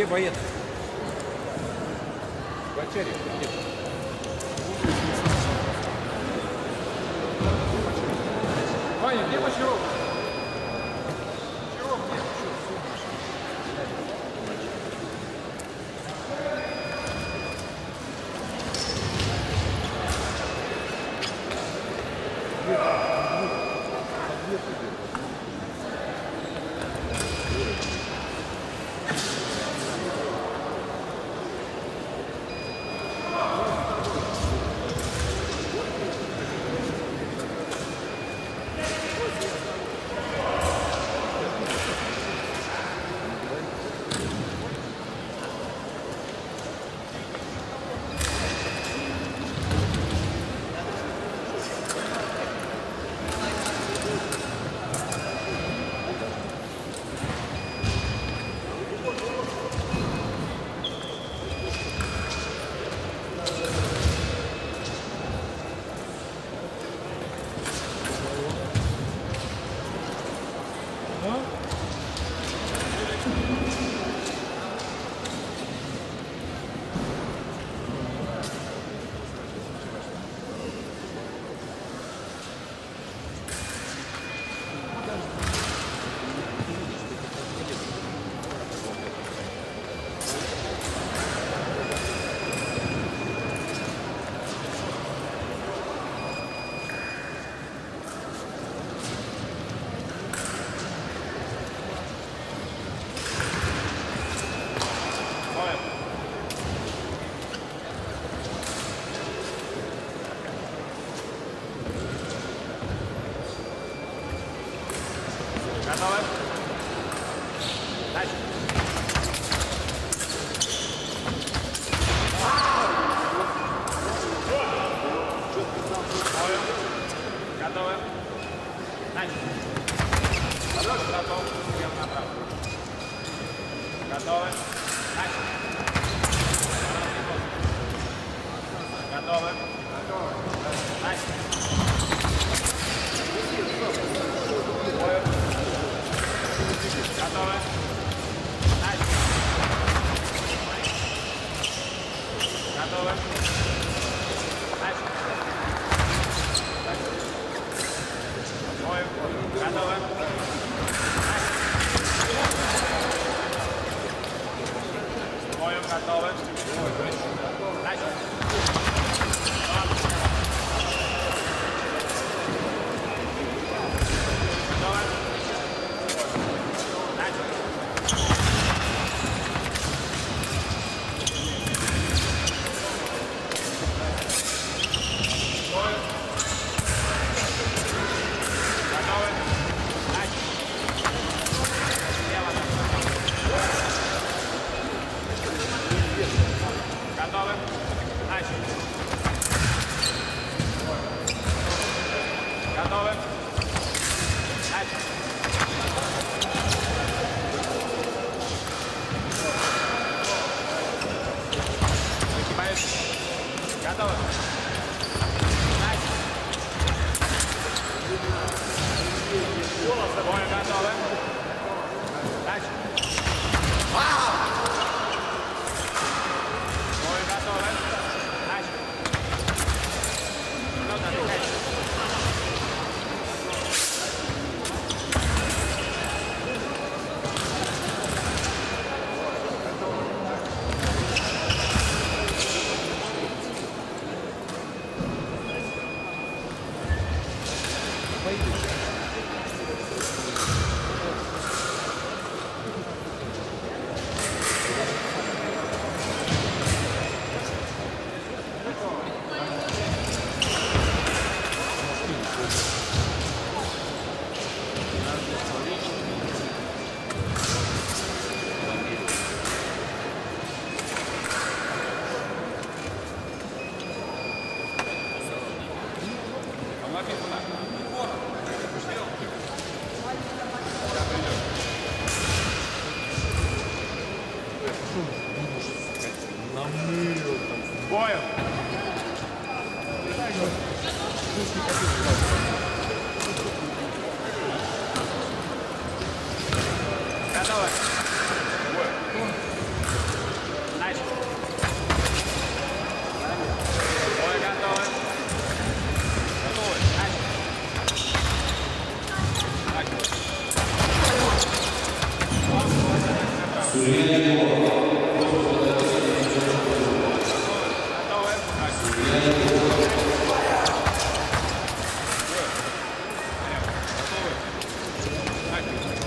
Где боец? Бочарик. Готовы? Cada hora. Boa, cada hora. Ah! Готовы. Начали. Бой готовы. Готовы. Начали. Готовы. Бой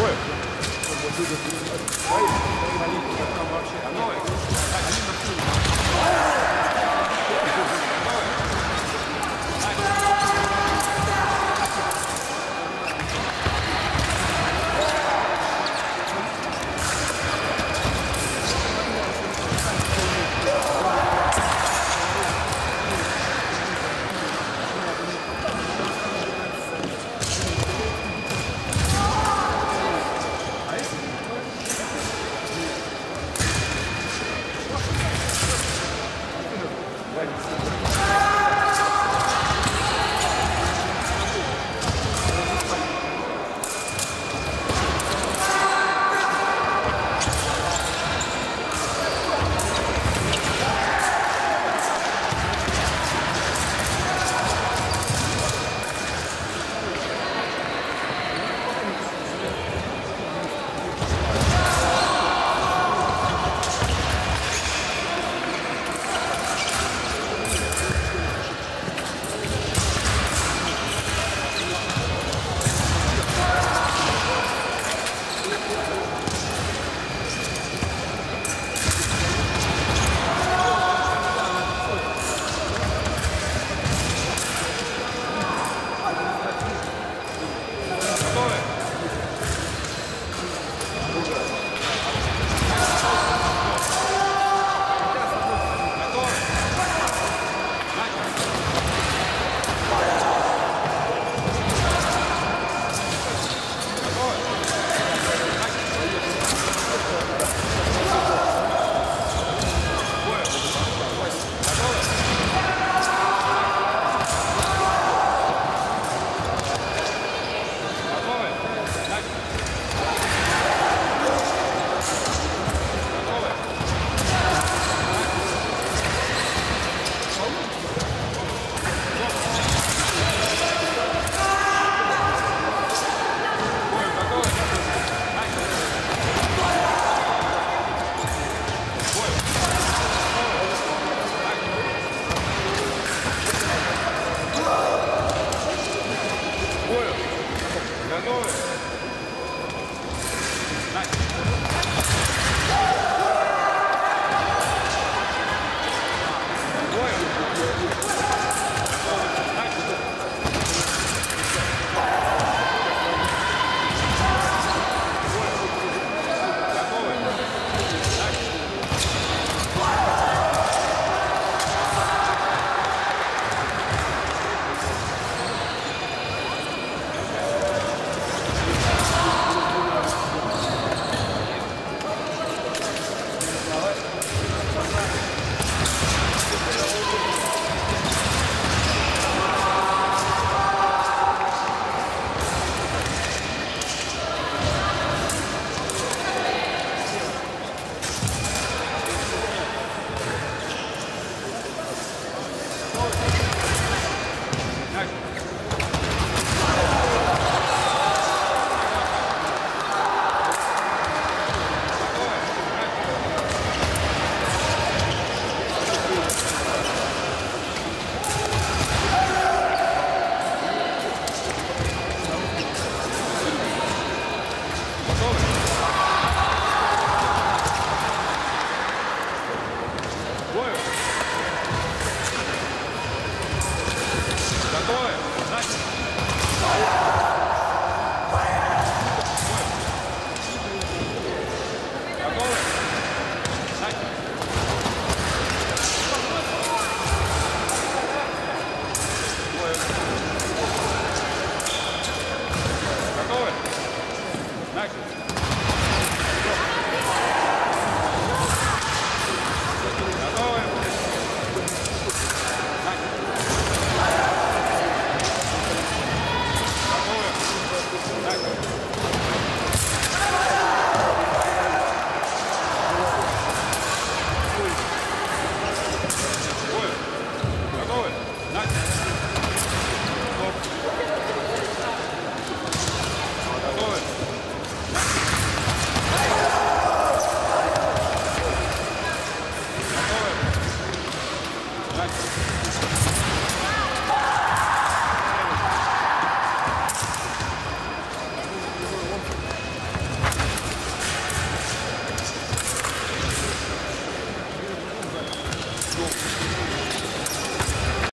такое? Политика там вообще.